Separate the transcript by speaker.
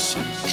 Speaker 1: Christmas.